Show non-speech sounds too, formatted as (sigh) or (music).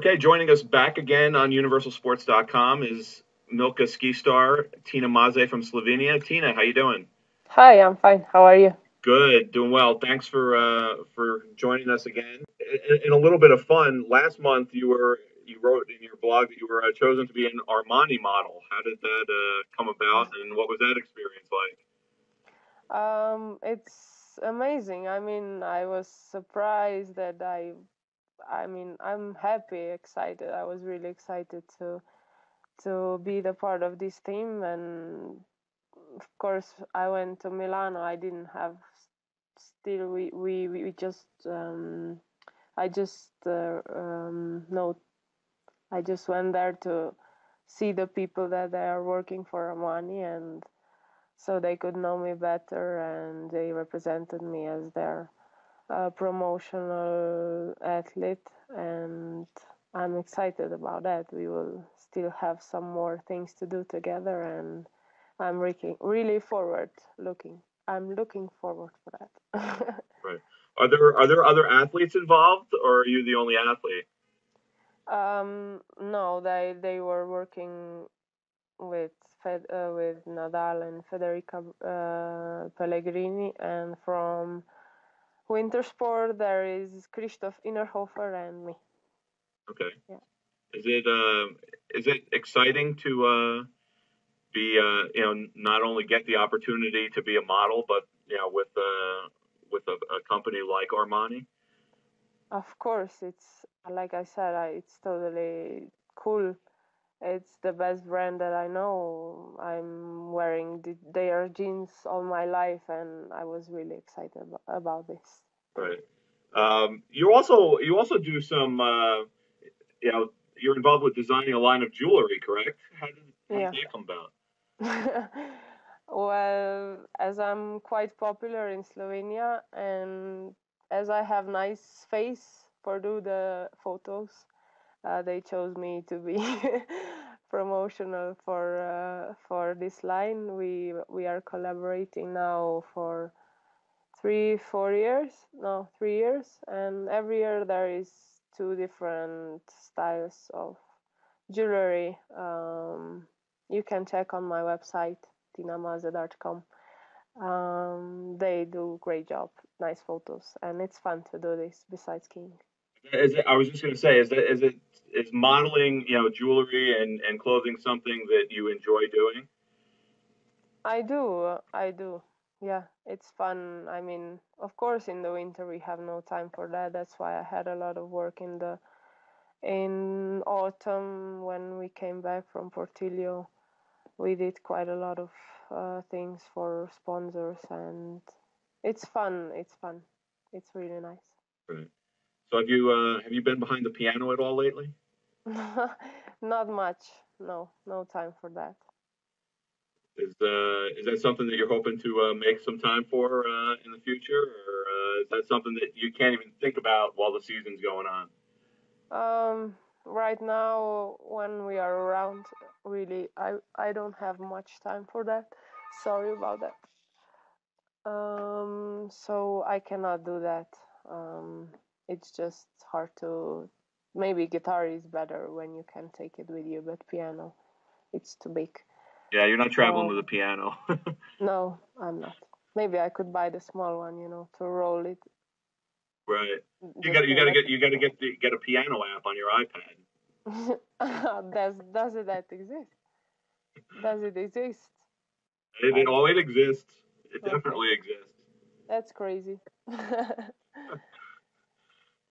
Okay, joining us back again on UniversalSports.com is Milka ski star Tina Maze from Slovenia. Tina, how you doing? Hi, I'm fine. How are you? Good, doing well. Thanks for uh, for joining us again. In, a little bit of fun, last month you were you wrote in your blog that you were uh, chosen to be an Armani model. How did that uh, come about, and what was that experience like? Um, it's amazing. I mean, I was surprised that I, I mean, I'm happy, excited. I was really excited to to be the part of this team and of course i went to milano i didn't have still we we, we just um, i just uh, um, no i just went there to see the people that they are working for armani and so they could know me better and they represented me as their uh, promotional athlete and i'm excited about that. We will still have some more things to do together and i'm really really forward looking. I'm looking forward for that. (laughs) Right. Are there are there other athletes involved or are you the only athlete? Um no they they were working with Fed, uh, with Nadal and Federica uh, Pellegrini and from Wintersport there is Christoph Innerhofer and me okay yeah is it uh, is it exciting to uh, be uh, you know not only get the opportunity to be a model, but you know with uh, with a, a company like Armani? Of course, it's like I said, I, it's totally cool. It's the best brand that I know. I'm wearing the, their jeans all my life, and I was really excited about this. Right. Um, you also you also do some uh, you know you're involved with designing a line of jewelry, correct? How did, how yeah. did that come about? (laughs) well, as I'm quite popular in Slovenia and as I have nice face for do the photos, uh, they chose me to be (laughs) promotional for uh, for this line. We we are collaborating now for three four years no three years and every year there is two different styles of jewelry. Um, you can check on my website, tinamaze.com. Um, they do great job, nice photos, and it's fun to do this besides skiing. Is it, I was just going to say, is it is it is modeling, you know, jewelry and and clothing something that you enjoy doing? I do, I do. Yeah, it's fun. I mean, of course, in the winter we have no time for that. That's why I had a lot of work in the in autumn when we came back from Portillo. We did quite a lot of uh, things for sponsors, and it's fun. It's fun. It's really nice. Right. So have you uh, have you been behind the piano at all lately? (laughs) Not much. No, no time for that. Is uh, is that something that you're hoping to uh, make some time for uh, in the future, or uh, is that something that you can't even think about while the season's going on? Um, right now, when we are around, really, I I don't have much time for that. Sorry about that. Um, so I cannot do that. Um, it's just hard to. Maybe guitar is better when you can take it with you, but piano, it's too big. Yeah, you're not traveling with a piano. (laughs) no, I'm not. Maybe I could buy the small one, you know, to roll it. Right. You got you got to get you got to get the, get a piano app on your iPad. (laughs) does does it that exist? Does it exist? It, it, oh, it exists. It okay. definitely exists. That's crazy. (laughs)